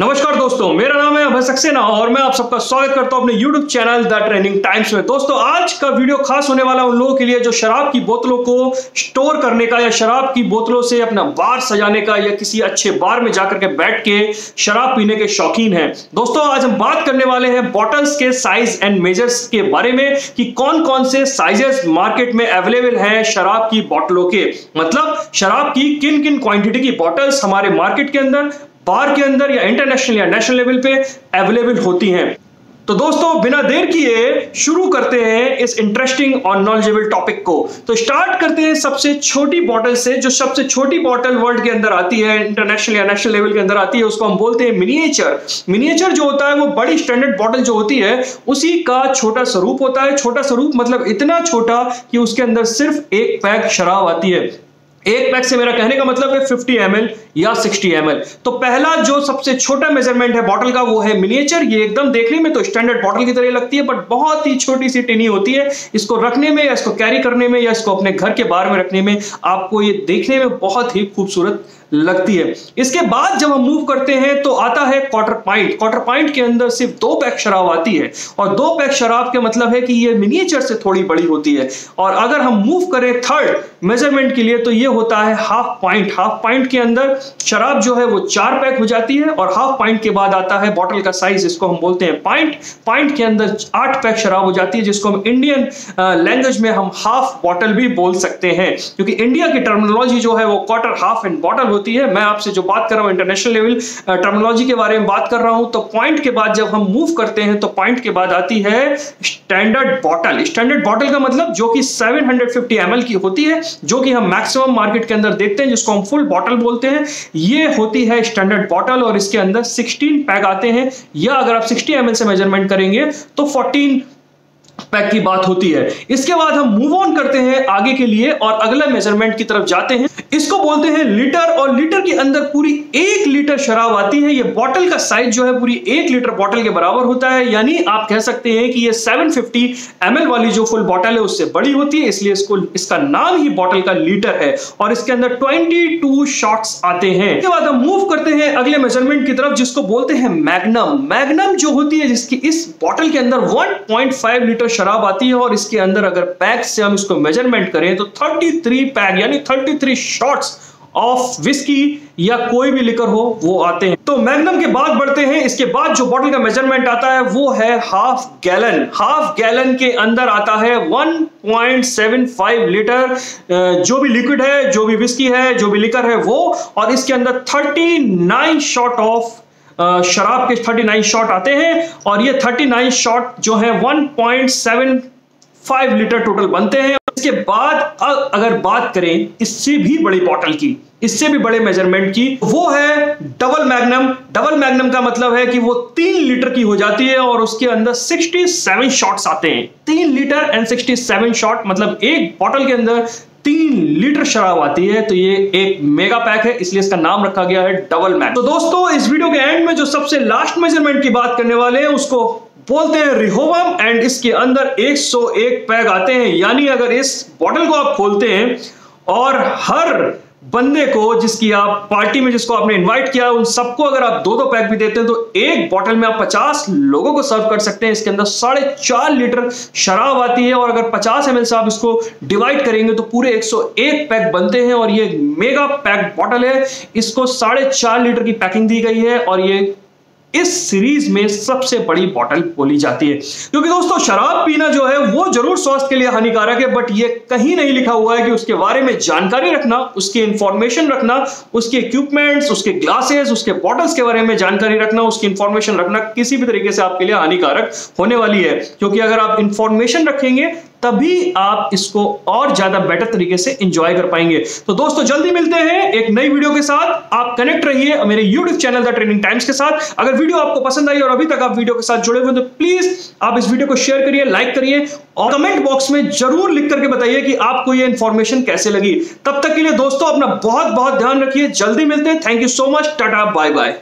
नमस्कार दोस्तों, मेरा नाम है अभय सक्सेना और मैं आप सबका स्वागत करता हूँ अपने YouTube channel the training times में। दोस्तों, आज का वीडियो खास होने वाला उन लोगों के लिए जो शराब की बोतलों को स्टोर करने का या शराब की बोतलों से अपना बार सजाने का या किसी अच्छे बार में जाकर के बैठ के शराब पीने के शौकीन है। दोस्तों, आज हम बात करने वाले हैं बॉटल्स के साइज़ एंड मेजर्स के बारे में कि कौन कौन से साइजेस मार्केट में अवेलेबल है शराब की बोतलों के। मतलब शराब की किन किन क्वांटिटी की बॉटल्स हमारे मार्केट के अंदर बार के अंदर या इंटरनेशनल या नेशनल लेवल पे अवेलेबल होती हैं। तो दोस्तों, बिना देर किए शुरू करते हैं इस इंटरेस्टिंग और नॉलेजेबल टॉपिक को। तो स्टार्ट करते हैं सबसे छोटी बॉटल से, जो सबसे छोटी बॉटल वर्ल्ड के अंदर आती है इंटरनेशनल या नेशनल लेवल के अंदर आती है, उसको हम बोलते हैं मिनिएचर मिनिएचर जो होता है, वो बड़ी स्टैंडर्ड बॉटल जो होती है, उसी का छोटा स्वरूप होता है। छोटा स्वरूप मतलब इतना छोटा कि उसके अंदर सिर्फ़ एक पैक शराब आती है। एक पैक से मेरा कहने का मतलब है 50 एम या 60 एम तो पहला जो सबसे छोटा मेज़रमेंट है बॉटल का, वो है मिनिएचर ये एकदम देखने में तो स्टैंडर्ड बॉटल की तरह लगती है बट बहुत ही छोटी सी टिनी होती है। इसको रखने में या इसको कैरी करने में या इसको अपने घर के बाहर में रखने में आपको ये देखने में बहुत ही खूबसूरत लगती है। इसके बाद जब हम मूव करते हैं तो आता है क्वार्टर पॉइंट क्वार्टर पॉइंट के अंदर सिर्फ़ दो पैक शराब आती है। और दो पैक शराब के मतलब है कि ये मिनिएचर से थोड़ी बड़ी होती है। और अगर हम मूव करें थर्ड मेज़रमेंट के लिए तो ये होता है हाफ़ पॉइंट हाफ़ पॉइंट के अंदर शराब जो है, वो चार पैक हो जाती है। और हाफ़ पॉइंट के बाद आता है बॉटल का साइज़ इसको हम बोलते हैं पॉइंट पॉइंट के अंदर आठ पैक शराब हो जाती है, जिसको हम इंडियन लैंग्वेज में हम हाफ़ बॉटल भी बोल सकते हैं। क्योंकि इंडिया की टर्मिनोलॉजी जो है, वो क्वार्टर हाफ़ एंड बॉटल होती है। मैं आपसे जो बात कर रहा हूँ इंटरनेशनल लेवल टर्मोलॉजी के बारे में बात कर रहा हूँ तो पॉइंट के बाद जब हम मूव करते हैं तो पॉइंट के बाद आती है स्टैंडर्ड बॉटल स्टैंडर्ड बॉटल का मतलब जो कि 750 ml की होती है, जो कि हम मैक्सिमम मार्केट के अंदर देखते हैं, जिसको हम फुल बॉटल बोलते हैं। ये होती है स्टैंडर्ड बॉटल और इसके अंदर 16 पैक आते हैं। या अगर आप 60 ml से मेज़रमेंट करेंगे तो 14 पैक की बात होती है। इसके बाद हम मूव ऑन करते हैं आगे के लिए और अगले मेज़रमेंट की तरफ़ जाते हैं। इसको बोलते हैं लीटर और लीटर के अंदर पूरी एक लीटर शराब आती है। ये बॉटल का साइज़ जो है पूरी एक लीटर बॉटल के बराबर होता है। यानी आप कह सकते हैं कि ये 750 ml वाली जो फुल बॉटल है, उससे बड़ी होती है। इसलिए इसको, इसका नाम ही बॉटल का लीटर है और इसके अंदर 22 शॉट्स आते हैं। इसके बाद हम मूव करते हैं अगले मेज़रमेंट की तरफ़, जिसको बोलते हैं मैग्नम मैग्नम जो होती है, जिसकी इस बॉटल के अंदर 1.5 लीटर शराब आती है और इसके अंदर अगर पैक से हम इसको मेज़रमेंट करें तो 33 पैक, यानी 33 शॉट्स ऑफ़ विस्की या कोई भी लिकर हो, वो आते हैं। तो मैग्नम के बाद बढ़ते हैं। इसके बाद जो बॉटल का मेज़रमेंट आता है, वो है हाफ़ गैलन हाफ़ गैलन के अंदर आता है 1.75 लीटर जो भी लिक्विड है, जो भी विस्की है, जो भी लिकर है, वो, और इसके अंदर 39 शॉट ऑफ़ शराब के 39 शॉट आते हैं और ये 39 शॉट जो है 1.75 लीटर टोटल बनते हैं। इसके बाद अगर बात करें इससे भी बड़ी बॉटल की, इससे भी बड़े मेज़रमेंट की, वो है डबल मैग्नम। डबल मैग्नम का मतलब है कि वो तीन लीटर की हो जाती है और उसके अंदर 67 शॉट्स आते हैं। तीन लीटर एंड 67 शॉट मतलब एक बॉटल के अंदर तीन लीटर शराब आती है तो ये एक मेगा पैक है, इसलिए इसका नाम रखा गया है डबल मैक। तो दोस्तों, इस वीडियो के एंड में जो सबसे लास्ट मेज़रमेंट की बात करने वाले हैं, उसको बोलते हैं रिहोवम एंड इसके अंदर 101 पैक आते हैं। यानी अगर इस बॉटल को आप खोलते हैं, और हर बंदे को जिसकी आप पार्टी में जिसको आपने इनवाइट किया, उन सबको अगर आप दो दो पैक भी देते हैं तो एक बॉटल में आप पचास लोगों को सर्व कर सकते हैं। इसके अंदर साढ़े चार लीटर शराब आती है और अगर पचास एम से आप इसको डिवाइड करेंगे तो पूरे 101 पैक बनते हैं और ये मेगा पैक बॉटल है। इसको साढ़े चार लीटर की पैकिंग दी गई है और ये इस सीरीज़ में सबसे बड़ी बॉटल बोली जाती है। क्योंकि दोस्तों, शराब पीना जो है, वो ज़रूर स्वास्थ्य के लिए हानिकारक है बट ये कहीं नहीं लिखा हुआ है कि उसके बारे में जानकारी रखना, उसकी इंफॉर्मेशन रखना, उसके इक्विपमेंट्स उसके ग्लासेस उसके बॉटल्स के बारे में जानकारी रखना, उसकी इंफॉर्मेशन रखना किसी भी तरीके से आपके लिए हानिकारक होने वाली है। क्योंकि अगर आप इंफॉर्मेशन रखेंगे तभी आप इसको और ज़्यादा बेटर तरीके से इंजॉय कर पाएँगे। तो दोस्तों, जल्दी मिलते हैं एक नई वीडियो के साथ। आप कनेक्ट रहिए मेरे YouTube channel the training times के साथ। अगर वीडियो आपको पसंद आई और अभी तक आप वीडियो के साथ जुड़े हुए तो प्लीज़ आप इस वीडियो को शेयर करिए लाइक करिए और कमेंट बॉक्स में ज़रूर लिख करके बताइए कि आपको यह इंफॉर्मेशन कैसे लगी। तब तक के लिए दोस्तों, अपना बहुत बहुत ध्यान रखिए। जल्दी मिलते हैं। Thank you so much tata bye bye